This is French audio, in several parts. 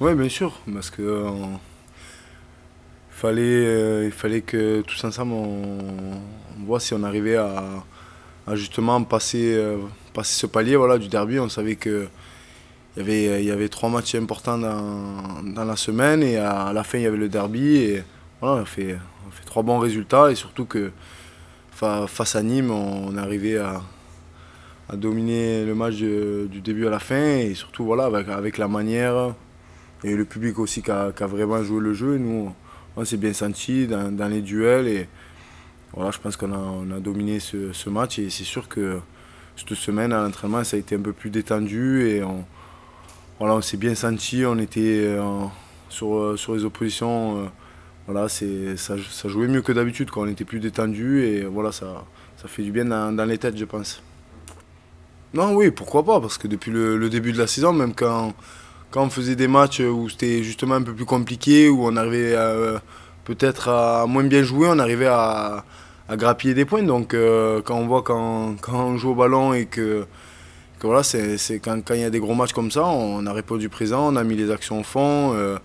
Oui, bien sûr, parce que euh, fallait, euh, il fallait que tous ensemble on, voit si on arrivait à, justement passer, euh, passer ce palier voilà, du derby. On savait que y avait, y avait trois matchs importants dans, la semaine et à, la fin il y avait le derby et voilà, on a fait, on fait trois bons résultats et surtout que face à Nîmes on arrivé à, à dominer le match du début à la fin et surtout voilà, avec, avec la manière et le public aussi qui a, vraiment joué le jeu. Nous, on s'est bien senti dans, les duels et voilà, je pense qu'on a, dominé ce, match et c'est sûr que cette semaine à l'entraînement ça a été un peu plus détendu et on, voilà, on s'est bien senti, on était euh, sur, sur les oppositions, euh, voilà, ça, jouait mieux que d'habitude on était plus détendu et voilà, ça, ça fait du bien dans les têtes je pense. Non, oui, pourquoi pas, parce que depuis le, début de la saison, même quand, quand on faisait des matchs où c'était justement un peu plus compliqué, où on arrivait peut-être à moins bien jouer, on arrivait à, grappiller des points. Donc euh, quand on voit quand, on joue au ballon et que, voilà, quand, il y a des gros matchs comme ça, on a répondu présent, on a mis les actions au fond. Euh,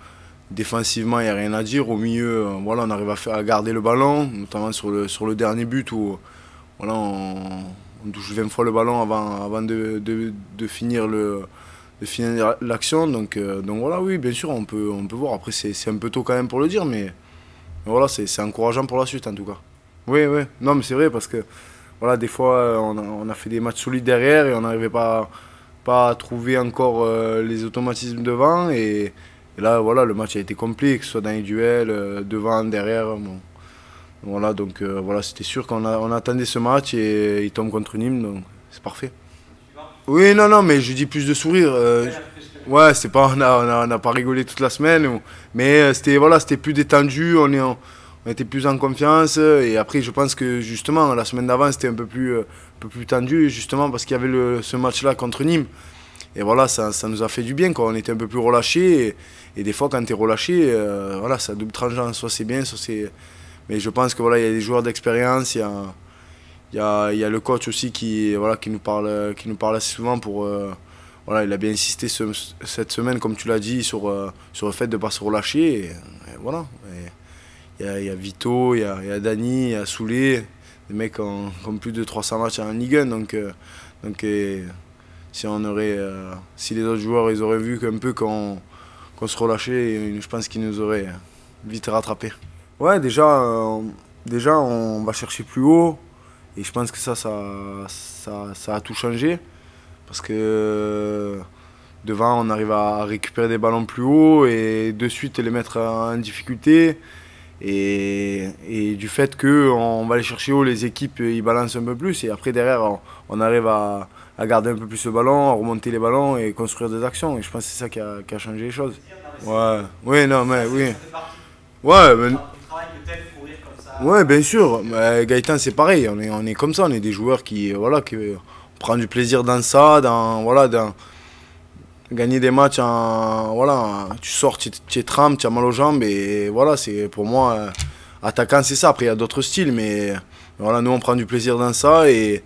défensivement, il n'y a rien à dire. Au milieu, euh, voilà, on arrive à, faire, à garder le ballon, notamment sur le, dernier but où voilà, on, touche 20 fois le ballon avant, de, finir le finir l'action. Donc, euh, donc voilà, oui, bien sûr, on peut, on peut voir. Après, c'est un peu tôt quand même pour le dire, mais, voilà, c'est encourageant pour la suite en tout cas. Oui, oui, non, mais c'est vrai parce que voilà, des fois, on a, on a, fait des matchs solides derrière et on n'arrivait pas, pas à trouver encore euh, les automatismes devant. Et, là, voilà, le match a été complet, que ce soit dans les duels, euh, devant, derrière. Bon. Voilà, donc voilà, c'était sûr qu'on on attendait ce match et il tombe contre Nîmes, donc c'est parfait. Oui, non, non, mais je dis plus de sourire. Euh, ouais, c'est pas, on n'a a, pas rigolé toute la semaine, mais euh, c'était voilà, c'était plus détendu, on, est, on, était plus en confiance. Et après, je pense que justement, la semaine d'avant, c'était un peu plus, un peu plus tendu, justement parce qu'il y avait le, ce match-là contre Nîmes. Et voilà, ça, ça, nous a fait du bien, quand on était un peu plus relâché. Et, des fois, quand tu es relâché, voilà, ça double tranchant. Soit c'est bien, soit c'est mais je pense que voilà, il y a des joueurs d'expérience, il y a, il y, a, y a le coach aussi qui, voilà, qui, nous parle, qui nous parle assez souvent pour. Euh, voilà, il a bien insisté cette semaine, comme tu l'as dit, sur, euh, sur le fait de ne pas se relâcher. Et, voilà. il, y y, a, Vito, il y a, y a Dani, il y a Soulé, des mecs qui ont, plus de 300 matchs en Ligue 1. Donc, euh, donc si, on aurait, si les autres joueurs ils auraient vu qu'un peu qu'on se relâchait, je pense qu'ils nous auraient vite rattrapés. Ouais, déjà, déjà, on va chercher plus haut. Et je pense que ça, ça, ça, a tout changé. Parce que euh, devant, on arrive à récupérer des ballons plus haut et de suite les mettre en difficulté. Et, du fait qu'on va aller chercher haut, les équipes ils balancent un peu plus. Et après, derrière, on, arrive à, garder un peu plus le ballon, à remonter les ballons et construire des actions. Et je pense que c'est ça qui a, qui a, changé les choses. Ouais, oui, non, mais oui. Ouais, mais Ouais, bien sûr. Mais Gaëtan, c'est pareil. On est, on est comme ça. On est des joueurs qui, voilà, qui prend du plaisir dans ça, dans, voilà, dans gagner des matchs en, voilà, tu sors, tu, es trempe, tu as mal aux jambes et voilà, c'est pour moi euh, attaquant, c'est ça. Après, il y a d'autres styles, mais voilà, nous on prend du plaisir dans ça et,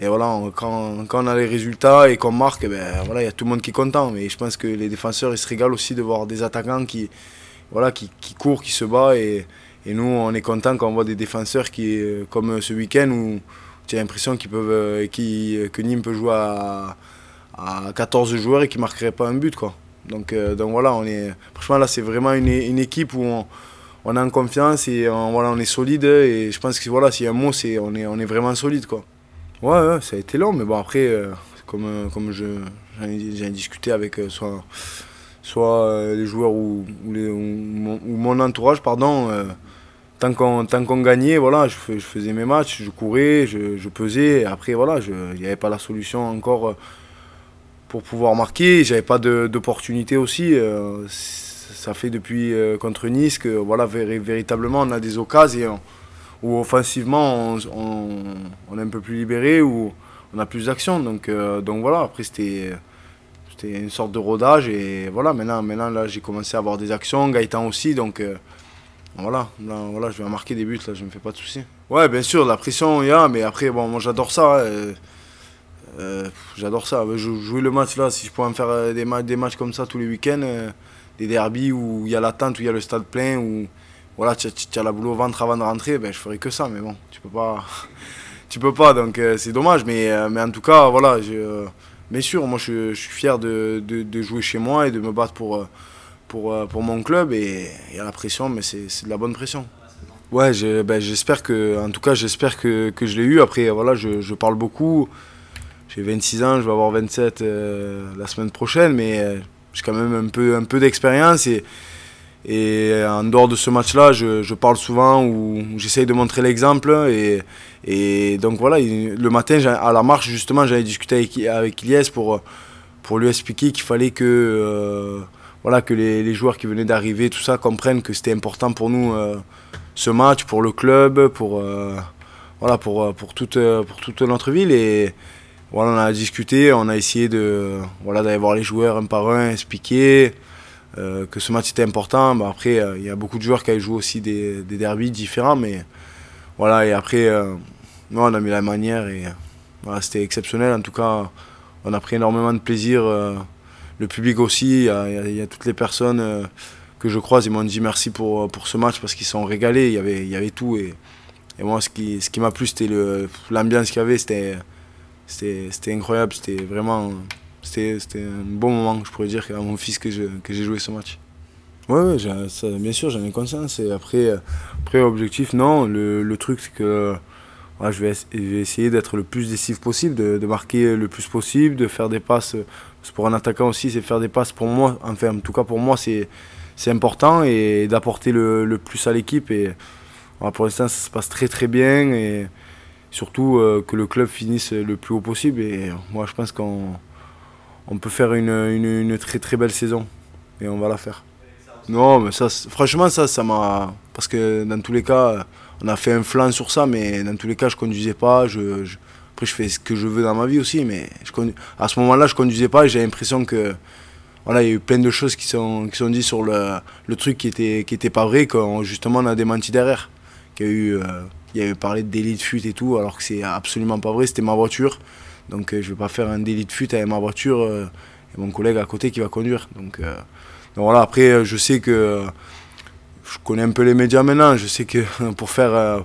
voilà, quand, quand, on a les résultats et qu'on marque, eh ben voilà, il y a tout le monde qui est content. Mais je pense que les défenseurs, ils se régalent aussi de voir des attaquants qui, voilà, qui, qui courent, qui se battent et nous, on est content quand on voit des défenseurs qui, euh, comme ce week-end où tu as l'impression qu'ils peuvent, euh, que Nîmes peut jouer à, 14 joueurs et qui ne marqueraient pas un but. Quoi. Donc, euh, donc voilà, on est, franchement là, c'est vraiment une, une, équipe où on, on a en confiance et on, voilà, on est solide. Et je pense que voilà, s'il y a un mot, c'est on est, on est vraiment solide. Quoi. Ouais, ça a été long, mais bon, après, comme, comme j'ai discuté avec soit, soit les joueurs ou, les, mon, ou, mon, entourage, pardon tant qu'on gagnait, voilà, je, faisais mes matchs, je courais, je, pesais. Après, voilà, il n'y avait pas la solution encore euh, pour pouvoir marquer. J'avais pas d'opportunité aussi. Euh, ça fait depuis euh, contre Nice que voilà, véritablement on a des occasions où offensivement on, est un peu plus libéré, où on a plus d'action. Donc, donc voilà, après c'était une sorte de rodage. Et voilà, maintenant, maintenant là j'ai commencé à avoir des actions, Gaëtan aussi. Donc voilà, voilà, je vais marquer des buts, là, je me fais pas de soucis. Ouais, bien sûr, la pression, il y a, mais après, bon, moi j'adore ça. Euh, euh, j'adore ça. jouer le match là, si je pouvais me faire euh, des, matchs, des matchs comme ça tous les week-ends, des derbies où il y a l'attente, où il y a le stade plein, où voilà, tu, as la boule au ventre avant de rentrer, ben, je ferais que ça. Mais bon, tu peux pas. tu peux pas, donc euh, c'est dommage. Mais, euh, mais en tout cas, voilà, je, bien sûr, moi je, suis fier de, jouer chez moi et de me battre pour, pour, pour mon club. Et il y a la pression, mais c'est de la bonne pression. Ouais, ben, j'espère que, en tout cas, j'espère que, que, je l'ai eu. Après, voilà, je, je parle beaucoup. J'ai 26 ans, je vais avoir 27 la semaine prochaine, mais j'ai quand même un peu, un peu d'expérience et, et en dehors de ce match-là, je, je, parle souvent ou j'essaye de montrer l'exemple. Et, et, donc voilà, le matin, à la marche, justement, j'avais discuté avec, avec Ilyes pour, pour lui expliquer qu'il fallait que, euh, voilà, que les, joueurs qui venaient d'arriver, tout ça, comprennent que c'était important pour nous euh, ce match, pour le club, pour, euh, voilà, pour, toute, notre ville. Et, voilà, on a discuté, on a essayé de voilà d'aller voir les joueurs un par un, expliquer euh, que ce match était important. Bah, après, euh, il y a beaucoup de joueurs qui jouent aussi des, des derbys différents, mais voilà. Et après, euh, on a mis la manière et c'était exceptionnel. En tout cas, on a pris énormément de plaisir. Le public aussi, il y, a toutes les personnes que je croise, ils m'ont dit merci pour, pour ce match parce qu'ils sont régalés. Il y avait, il y avait tout et, et moi, ce qui, ce qui m'a plu, c'était l'ambiance qu'il y avait. C'était incroyable, c'était vraiment c'était un bon moment, je pourrais dire, à mon fils que j'ai joué ce match. Oui, bien sûr, j'en ai conscience. Et après, après objectif, non. Le, le truc, c'est que je, vais, essayer d'être le plus décisif possible, de, marquer le plus possible, de faire des passes. Pour un attaquant aussi, c'est faire des passes pour moi. Enfin, en tout cas, pour moi, c'est important et d'apporter le, le, plus à l'équipe. Et pour l'instant, ça se passe très très bien. Et, surtout euh, que le club finisse le plus haut possible. Et moi, je pense qu'on on peut faire une, une, très très belle saison. Et on va la faire. Non, mais ça, franchement, ça, ça m'a. Parce que dans tous les cas, on a fait un flanc sur ça, mais dans tous les cas, je conduisais pas. Après, je fais ce que je veux dans ma vie aussi, mais à ce moment-là, je conduisais pas et j'ai l'impression que. Voilà, il y a eu plein de choses qui sont, qui sont dites sur le, le truc qui était, qui était pas vrai, qu'on justement on a démenti derrière. Qu'il y a eu. Euh, il avait parlé de délit de fuite et tout, alors que c'est absolument pas vrai, c'était ma voiture. Donc euh, je vais pas faire un délit de fuite avec ma voiture euh, et mon collègue à côté qui va conduire. Donc, euh, voilà, après je sais que je connais un peu les médias maintenant, je sais que pour faire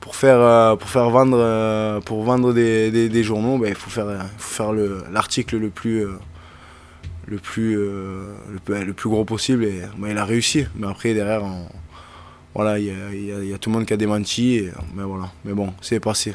pour faire, pour faire vendre, pour vendre des, des, journaux, ben, il faut faire, faut faire l'article le, plus, le, plus, le, le, plus gros possible. Et ben, il a réussi. Mais après, derrière, voilà, il y, a tout le monde qui a démenti, mais voilà. Mais bon, c'est passé.